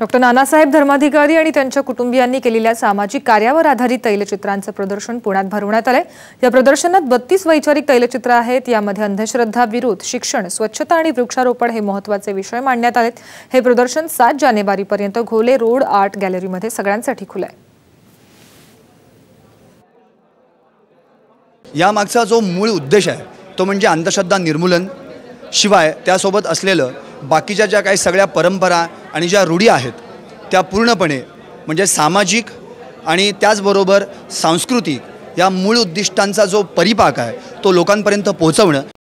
Doctor Nanasaheb Dharmadhikari आणि त्यांच्या कुटुंबियांनी केलेल्या सामाजिक कार्यावर आधारित तैलचित्रांचं प्रदर्शन पुण्यात भरवण्यात आलंय. या प्रदर्शनात बत्तीस वैचारिक तैलचित्र आहेत. यामध्ये अंधश्रद्धा विरोध शिक्षण स्वच्छता आणि वृक्षारोपण हे महत्त्वाचे विषय मांडण्यात आलेत. हे प्रदर्शन सात जानेवारीपर्यंत घोले रोड आर्ट गॅलरीमध्ये सगळ्यांसाठी खुलं आहे यामागचा जो मूळ उद्देश आहे तो म्हणजे अंधश्रद्धा निर्मूलन. शिवाय त्यासोबत असलेलं बाकीच्या ज्या काही सगळ्या परंपरा आणि ज्या रूढी आहेत त्या पूर्णपणे म्हणजे सामाजिक आणि त्याचबरोबर सांस्कृतिक या मूळ उद्दिष्टांचा जो परिपाक आहे तो लोकांपर्यंत पोहोचवणं